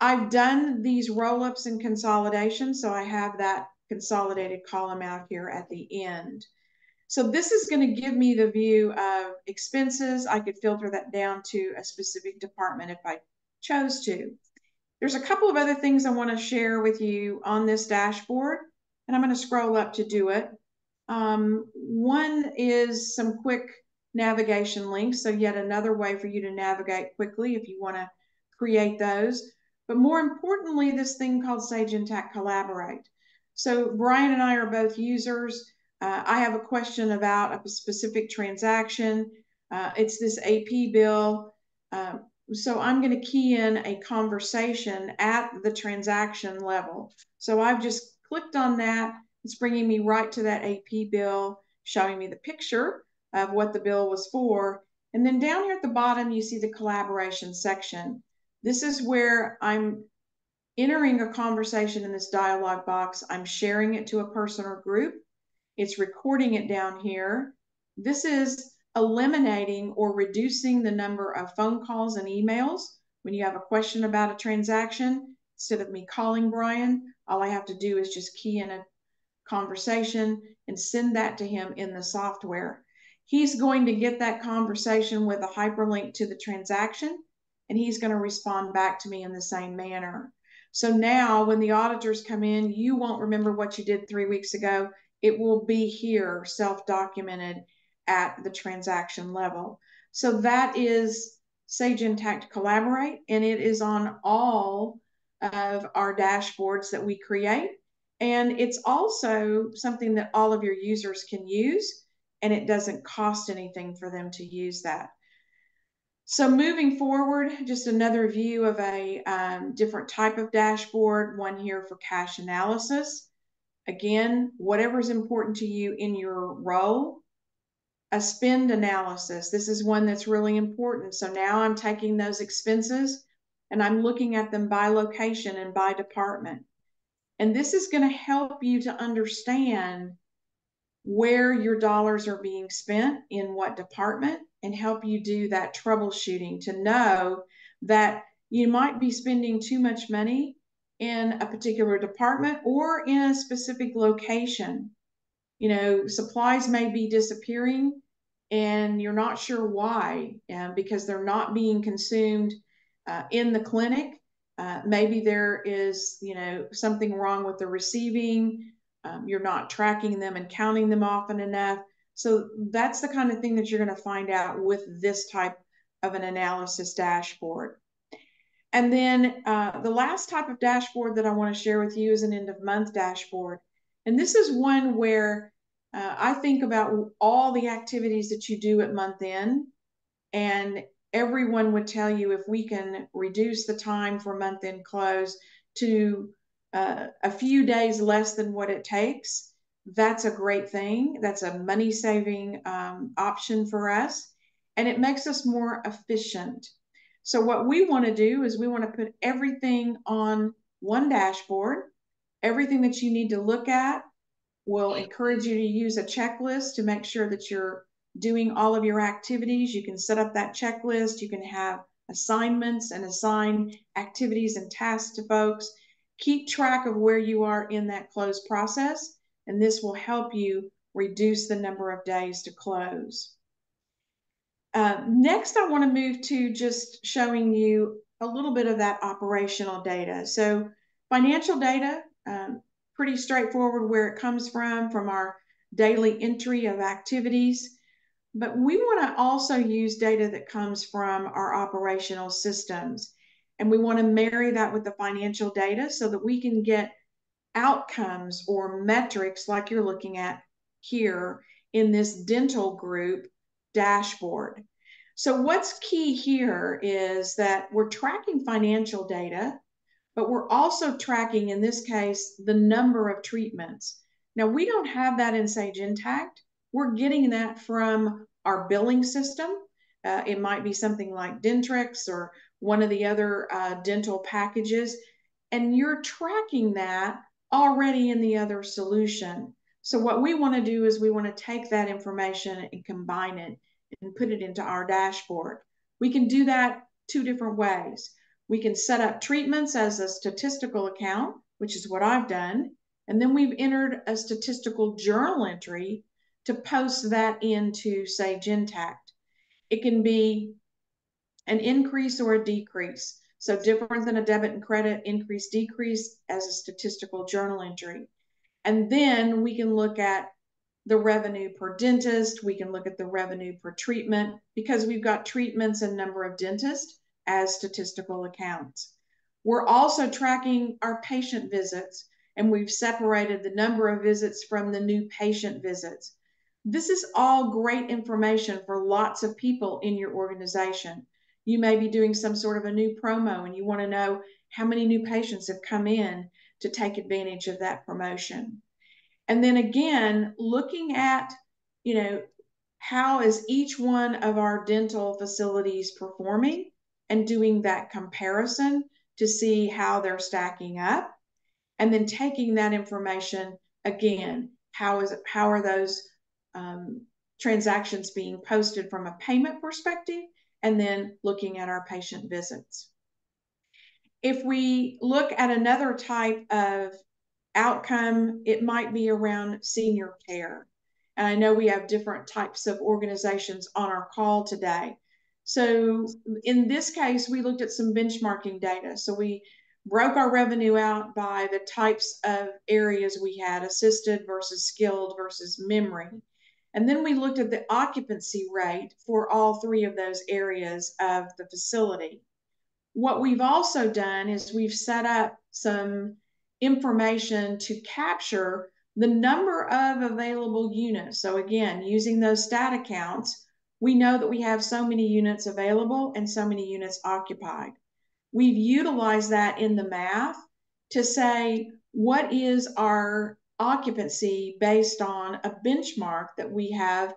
I've done these roll-ups and consolidations, so I have that consolidated column out here at the end. So this is going to give me the view of expenses. I could filter that down to a specific department if I chose to. There's a couple of other things I want to share with you on this dashboard, and I'm going to scroll up to do it. Um, one is some quick navigation links, so yet another way for you to navigate quickly if you want to create those. But more importantly, this thing called Sage Intacct Collaborate. So Brian and I are both users. Uh, I have a question about a specific transaction. Uh, it's this AP bill. Uh, so I'm going to key in a conversation at the transaction level. So I've just clicked on that. It's bringing me right to that AP bill, showing me the picture of what the bill was for. And then down here at the bottom, you see the collaboration section. This is where I'm entering a conversation in this dialog box. I'm sharing it to a person or group. It's recording it down here. This is eliminating or reducing the number of phone calls and emails. When you have a question about a transaction, instead of me calling Brian, all I have to do is just key in a conversation and send that to him in the software. He's going to get that conversation with a hyperlink to the transaction, and he's going to respond back to me in the same manner. So now when the auditors come in, you won't remember what you did three weeks ago. It will be here self-documented at the transaction level. So that is Sage Intacct Collaborate, and it is on all of our dashboards that we create. And it's also something that all of your users can use, and it doesn't cost anything for them to use that. So moving forward, just another view of a um, different type of dashboard, one here for cash analysis. Again, whatever is important to you in your role. A spend analysis. This is one that's really important. So now I'm taking those expenses and I'm looking at them by location and by department. And this is going to help you to understand where your dollars are being spent in what department and help you do that troubleshooting to know that you might be spending too much money in a particular department or in a specific location. You know, supplies may be disappearing and you're not sure why because they're not being consumed uh, in the clinic. Uh, maybe there is, you know, something wrong with the receiving. Um, you're not tracking them and counting them often enough. So that's the kind of thing that you're going to find out with this type of an analysis dashboard. And then uh, the last type of dashboard that I want to share with you is an end of month dashboard. And this is one where uh, I think about all the activities that you do at month end. And everyone would tell you if we can reduce the time for month end close to uh, a few days less than what it takes, that's a great thing. That's a money saving um, option for us. And it makes us more efficient. So, what we want to do is we want to put everything on one dashboard, everything that you need to look at. We'll encourage you to use a checklist to make sure that you're doing all of your activities. You can set up that checklist. You can have assignments and assign activities and tasks to folks. Keep track of where you are in that close process and this will help you reduce the number of days to close. Uh, next, I want to move to just showing you a little bit of that operational data. So financial data, um, pretty straightforward where it comes from, from our daily entry of activities. But we want to also use data that comes from our operational systems. And we want to marry that with the financial data so that we can get outcomes or metrics like you're looking at here in this dental group dashboard. So what's key here is that we're tracking financial data, but we're also tracking, in this case, the number of treatments. Now, we don't have that in Sage Intacct. We're getting that from our billing system. Uh, it might be something like Dentrix or one of the other uh, dental packages, and you're tracking that already in the other solution. So what we want to do is we want to take that information and combine it and put it into our dashboard. We can do that two different ways. We can set up treatments as a statistical account, which is what I've done. And then we've entered a statistical journal entry to post that into Sage Intacct. It can be an increase or a decrease. So different than a debit and credit, increase, decrease as a statistical journal entry. And then we can look at the revenue per dentist. We can look at the revenue per treatment because we've got treatments and number of dentists as statistical accounts. We're also tracking our patient visits and we've separated the number of visits from the new patient visits. This is all great information for lots of people in your organization. You may be doing some sort of a new promo and you want to know how many new patients have come in to take advantage of that promotion. And then again, looking at, you know, how is each one of our dental facilities performing and doing that comparison to see how they're stacking up. And then taking that information again, how is it, how are those um, transactions being posted from a payment perspective? And then looking at our patient visits. If we look at another type of outcome, it might be around senior care. And I know we have different types of organizations on our call today. So in this case, we looked at some benchmarking data. So we broke our revenue out by the types of areas we had assisted versus skilled versus memory. And then we looked at the occupancy rate for all three of those areas of the facility. What we've also done is we've set up some information to capture the number of available units. So again, using those stat accounts, we know that we have so many units available and so many units occupied. We've utilized that in the math to say what is our occupancy based on a benchmark that we have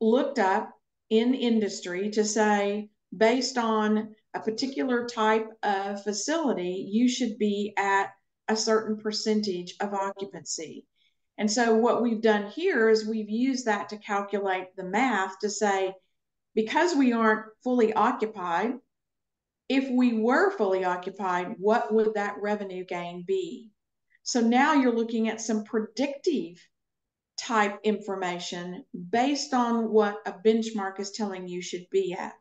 looked up in industry to say based on a particular type of facility, you should be at a certain percentage of occupancy. And so what we've done here is we've used that to calculate the math to say, because we aren't fully occupied, if we were fully occupied, what would that revenue gain be? So now you're looking at some predictive type information based on what a benchmark is telling you should be at.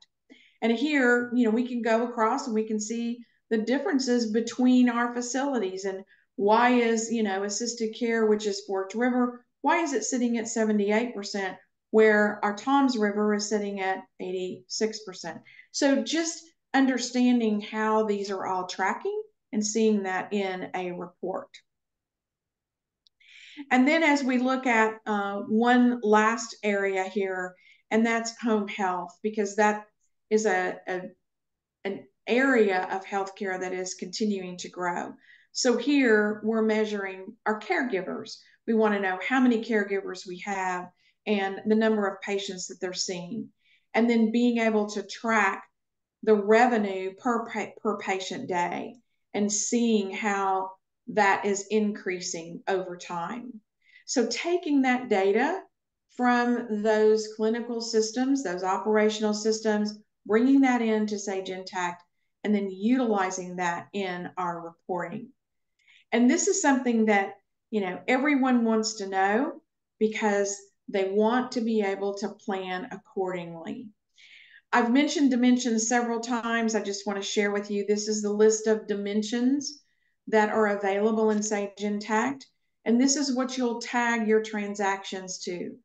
And here, you know, we can go across and we can see the differences between our facilities and why is, you know, assisted care, which is Forked River, why is it sitting at 78%, where our Toms River is sitting at 86%? So just understanding how these are all tracking and seeing that in a report. And then as we look at uh, one last area here, and that's home health, because that is a, a an area of healthcare that is continuing to grow. So here we're measuring our caregivers. We want to know how many caregivers we have and the number of patients that they're seeing. And then being able to track the revenue per, per patient day and seeing how that is increasing over time. So taking that data from those clinical systems, those operational systems, bringing that into Sage Intacct and then utilizing that in our reporting. And this is something that, you know, everyone wants to know because they want to be able to plan accordingly. I've mentioned dimensions several times. I just want to share with you this is the list of dimensions that are available in Sage Intacct. And this is what you'll tag your transactions to.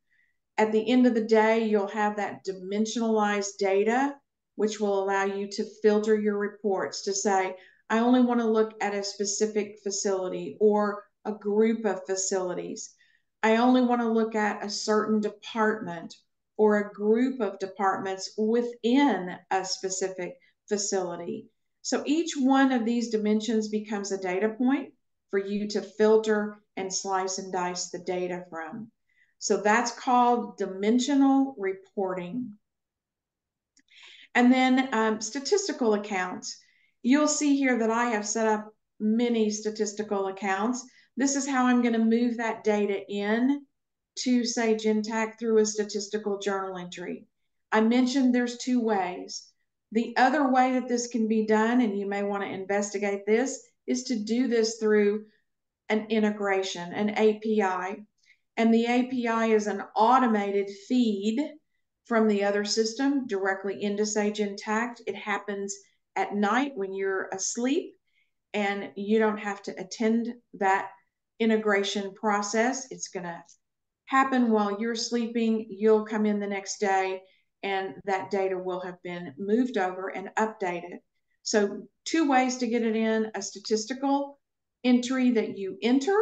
At the end of the day, you'll have that dimensionalized data which will allow you to filter your reports to say, I only want to look at a specific facility or a group of facilities. I only want to look at a certain department or a group of departments within a specific facility. So each one of these dimensions becomes a data point for you to filter and slice and dice the data from. So that's called dimensional reporting. And then um, statistical accounts. You'll see here that I have set up many statistical accounts. This is how I'm going to move that data in to Sage Intacct through a statistical journal entry. I mentioned there's two ways. The other way that this can be done, and you may want to investigate this, is to do this through an integration, an API. And the API is an automated feed from the other system directly into Sage Intacct. It happens at night when you're asleep, and you don't have to attend that integration process. It's going to happen while you're sleeping. You'll come in the next day and that data will have been moved over and updated. So two ways to get it in, a statistical entry that you enter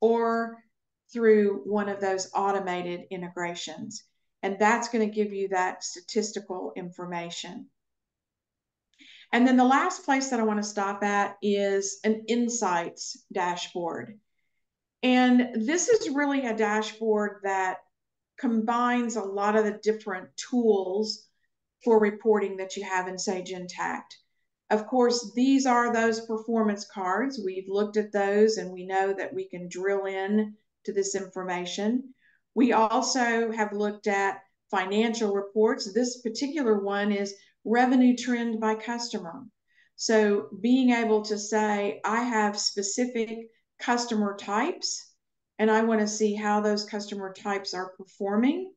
or through one of those automated integrations. And that's going to give you that statistical information. And then the last place that I want to stop at is an insights dashboard. And this is really a dashboard that combines a lot of the different tools for reporting that you have in Sage Intacct. Of course, these are those performance cards. We've looked at those and we know that we can drill in to this information. We also have looked at financial reports. This particular one is revenue trend by customer. So being able to say, I have specific customer types and I want to see how those customer types are performing.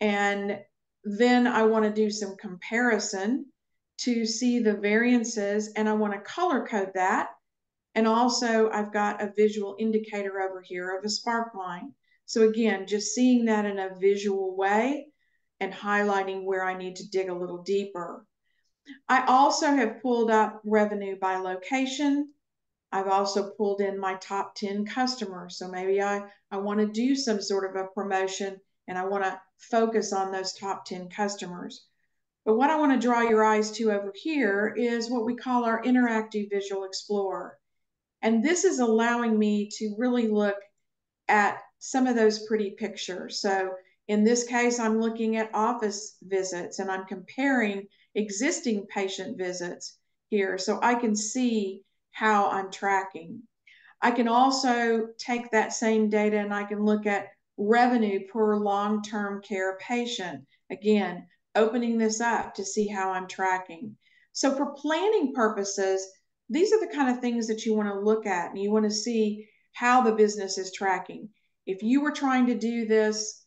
And then I want to do some comparison to see the variances and I want to color code that. And also I've got a visual indicator over here of a spark line. So again, just seeing that in a visual way and highlighting where I need to dig a little deeper. I also have pulled up revenue by location I've also pulled in my top 10 customers. So maybe I, I want to do some sort of a promotion and I want to focus on those top 10 customers. But what I want to draw your eyes to over here is what we call our interactive visual explorer. And this is allowing me to really look at some of those pretty pictures. So in this case, I'm looking at office visits and I'm comparing existing patient visits here. So I can see how I'm tracking. I can also take that same data and I can look at revenue per long term care patient. Again, opening this up to see how I'm tracking. So, for planning purposes, these are the kind of things that you want to look at and you want to see how the business is tracking. If you were trying to do this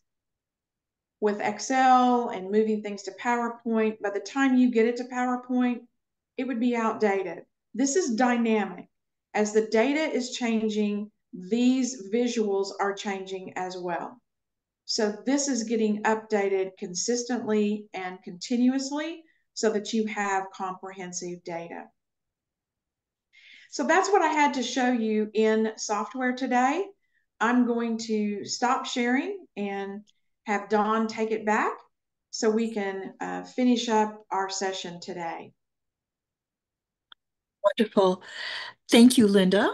with Excel and moving things to PowerPoint, by the time you get it to PowerPoint, it would be outdated. This is dynamic. As the data is changing, these visuals are changing as well. So this is getting updated consistently and continuously so that you have comprehensive data. So that's what I had to show you in software today. I'm going to stop sharing and have Dawn take it back so we can uh, finish up our session today. Wonderful. Thank you, Linda.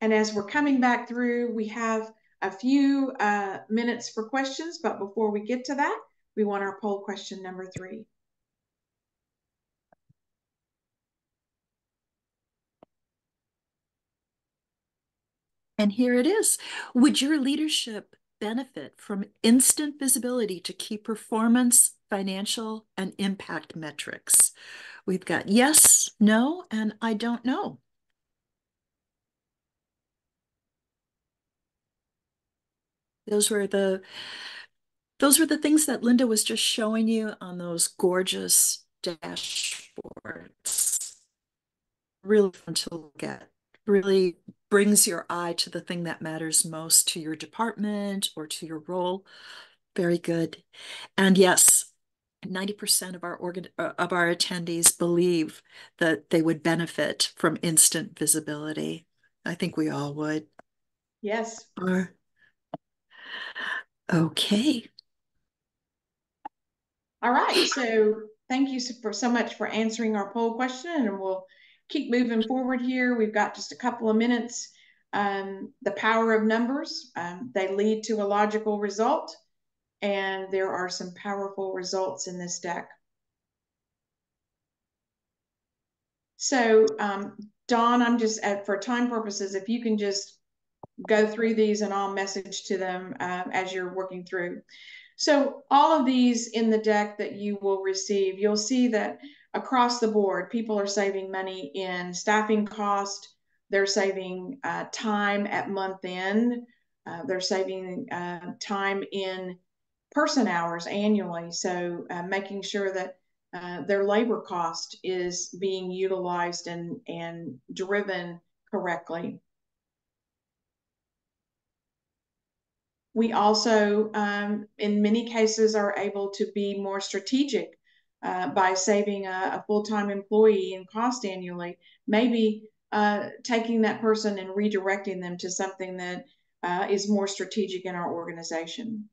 And as we're coming back through, we have a few uh, minutes for questions, but before we get to that, we want our poll question number three. And here it is. Would your leadership benefit from instant visibility to key performance, financial, and impact metrics? We've got yes, no, and I don't know. Those were the those were the things that Linda was just showing you on those gorgeous dashboards. Really fun to look at. Really brings your eye to the thing that matters most to your department or to your role. Very good. And yes, 90% of our organ uh, of our attendees believe that they would benefit from instant visibility. I think we all would. Yes. Or okay. All right. So thank you for so much for answering our poll question, and we'll keep moving forward here. We've got just a couple of minutes. Um, the power of numbers, um, they lead to a logical result, and there are some powerful results in this deck. So, um, Dawn, I'm just at, for time purposes, if you can just go through these and I'll message to them um, as you're working through. So all of these in the deck that you will receive, you'll see that across the board, people are saving money in staffing cost. They're saving uh, time at month end. Uh, they're saving uh, time in person hours annually. So uh, making sure that uh, their labor cost is being utilized and, and driven correctly. We also, um, in many cases, are able to be more strategic uh, by saving a, a full-time employee in cost annually. Maybe uh, taking that person and redirecting them to something that uh, is more strategic in our organization.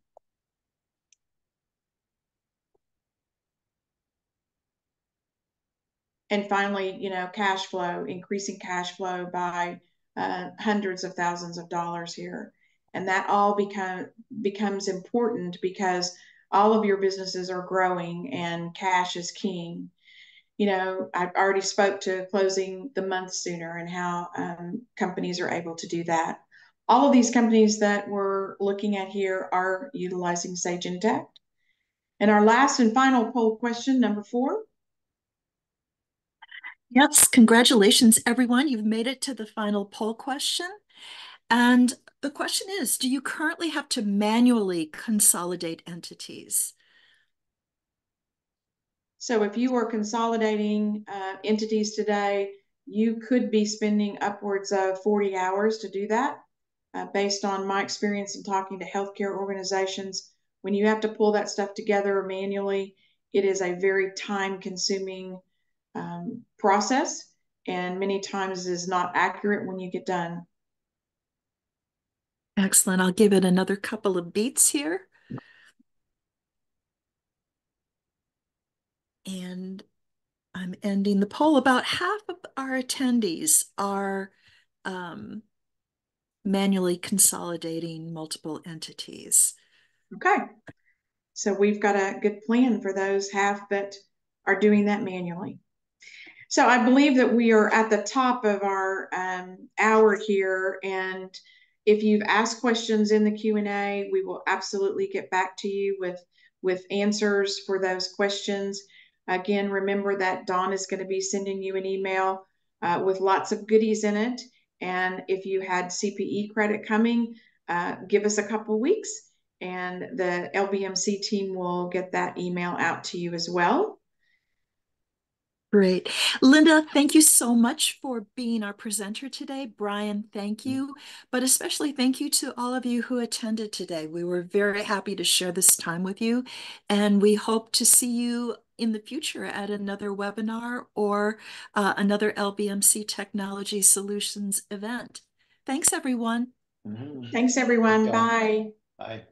And finally, you know, cash flow, increasing cash flow by uh, hundreds of thousands of dollars here and that all become becomes important because all of your businesses are growing and cash is king you know i've already spoke to closing the month sooner and how um, companies are able to do that all of these companies that we're looking at here are utilizing sage intacct and our last and final poll question number four Yes, congratulations, everyone. You've made it to the final poll question. And the question is, do you currently have to manually consolidate entities? So if you are consolidating uh, entities today, you could be spending upwards of 40 hours to do that. Uh, based on my experience in talking to healthcare organizations, when you have to pull that stuff together manually, it is a very time consuming um, process and many times is not accurate when you get done. Excellent. I'll give it another couple of beats here. And I'm ending the poll. About half of our attendees are um, manually consolidating multiple entities. Okay. So we've got a good plan for those half that are doing that manually. So I believe that we are at the top of our um, hour here and if you've asked questions in the Q&A, we will absolutely get back to you with, with answers for those questions. Again, remember that Dawn is going to be sending you an email uh, with lots of goodies in it. And if you had CPE credit coming, uh, give us a couple weeks and the LBMC team will get that email out to you as well. Great. Linda, thank you so much for being our presenter today. Brian, thank you. But especially thank you to all of you who attended today. We were very happy to share this time with you. And we hope to see you in the future at another webinar or uh, another LBMC Technology Solutions event. Thanks, everyone. Mm -hmm. Thanks, everyone. Bye. Bye.